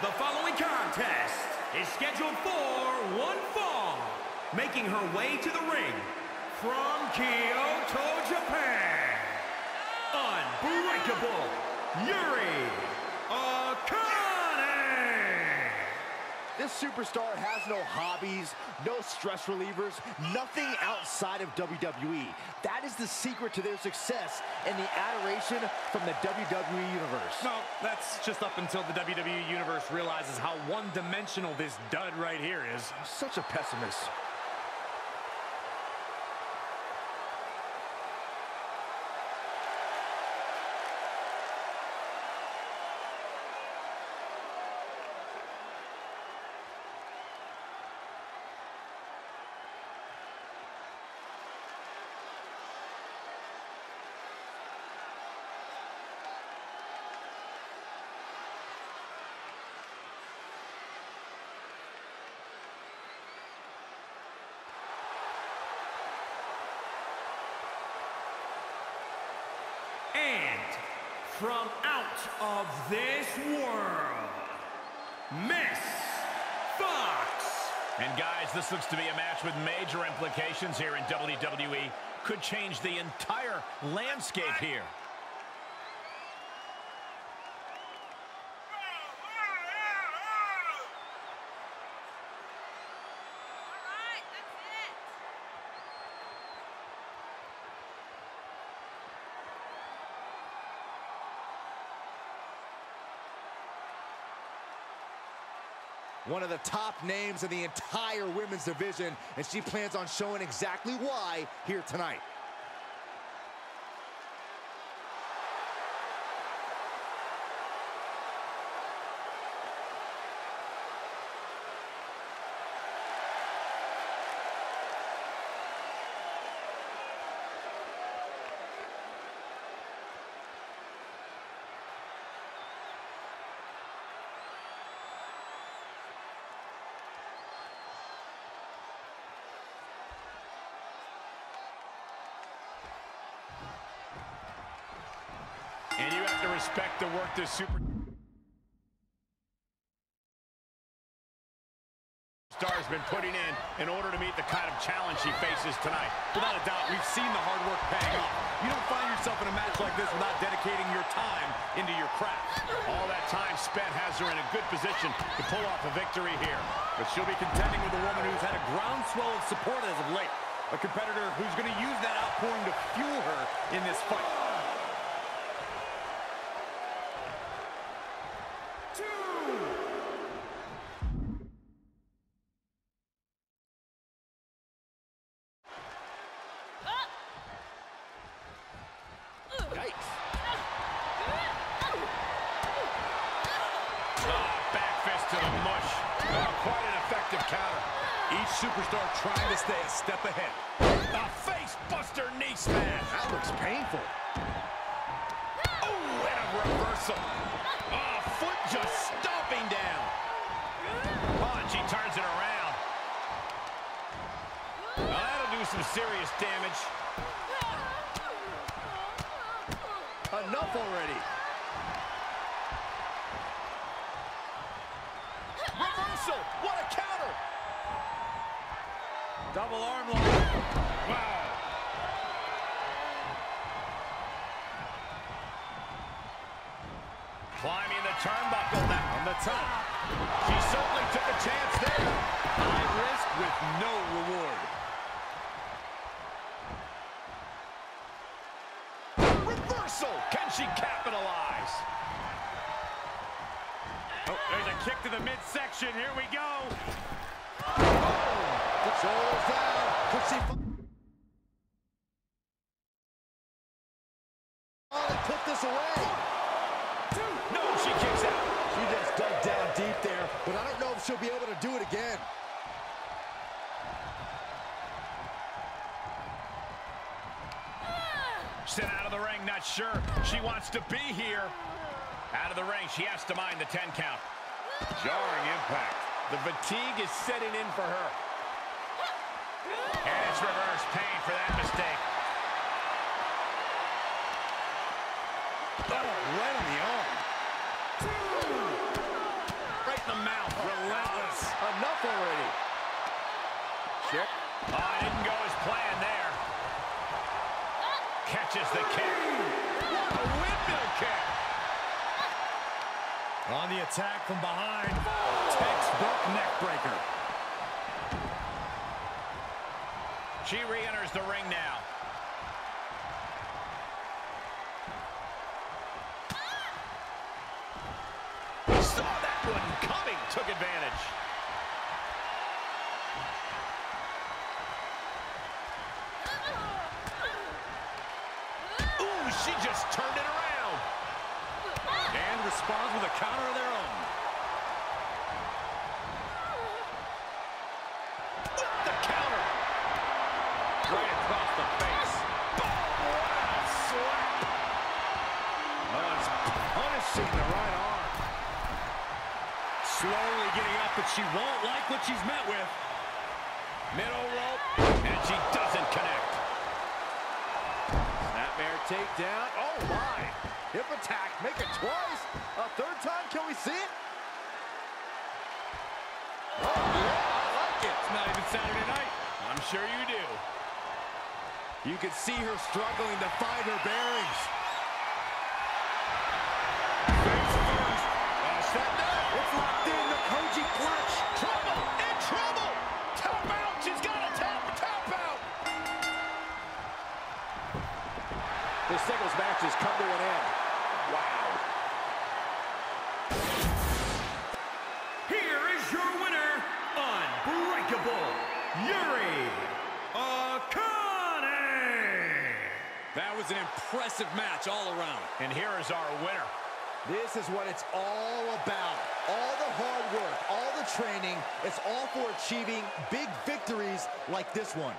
The following contest is scheduled for one fall. Making her way to the ring from Kyoto, Japan. Unbreakable Yuri This superstar has no hobbies, no stress relievers, nothing outside of WWE. That is the secret to their success and the adoration from the WWE Universe. No, that's just up until the WWE Universe realizes how one-dimensional this dud right here is. Such a pessimist. And from out of this world, Miss Fox. And guys, this looks to be a match with major implications here in WWE. Could change the entire landscape here. One of the top names in the entire women's division, and she plans on showing exactly why here tonight. And you have to respect the work this super... Star's been putting in in order to meet the kind of challenge she faces tonight. Without a doubt, we've seen the hard work paying off. You don't find yourself in a match like this without dedicating your time into your craft. All that time spent has her in a good position to pull off a victory here. But she'll be contending with a woman who's had a groundswell of support as of late. A competitor who's going to use that outpouring to fuel her in this fight. Yikes. Ah, back fist to the mush. Oh, quite an effective counter. Each superstar trying to stay a step ahead. A face buster knee smash. That looks painful. Oh, and a reversal. Oh, foot just stomping down. Oh, and she turns it around. Well, that'll do some serious damage. Enough already. Reversal. What a counter. Double arm lock. Wow. Climbing the turnbuckle now on the top. She certainly took a chance there. High risk with no reward. Reversal. Can she capitalize? Oh, there's a kick to the midsection. Here we go. The shoulders down. Could she finally put this away? No, she kicks out. She just dug down deep there, but I don't know if she'll be able to do it again. Sent out of the ring, not sure she wants to be here. Out of the ring, she has to mind the 10 count. Jarring impact. The fatigue is setting in for her. And it's reverse pain for that mistake. Oh, right on the arm. in the mouth. Relentless. Enough already. Check. Oh, it didn't go as planned there. Catches the kick. What a windmill kick. On the attack from behind. Textbook neck She re-enters the ring now. Saw that one coming. Took advantage. Ooh, she just turned it around. And responds with a counter of their own. The counter. Right across the face. Boom, what a slap. It's punishing the right arm. Slowly getting up, but she won't like what she's met with. Middle rope, and she doesn't connect. Snapmare takedown. Oh, my. Hip attack. Make it twice. A third time. Can we see it? Oh, yeah. I like it. It's not even Saturday night. I'm sure you do. You can see her struggling to find her bearings. In. The Koji clutch. Trouble, in trouble. Tap out. She's got to tap, tap out. This singles match has come to an end. Wow. Here is your winner, Unbreakable Yuri Akane. That was an impressive match all around. And here is our winner. This is what it's all about. All the hard work, all the training, it's all for achieving big victories like this one.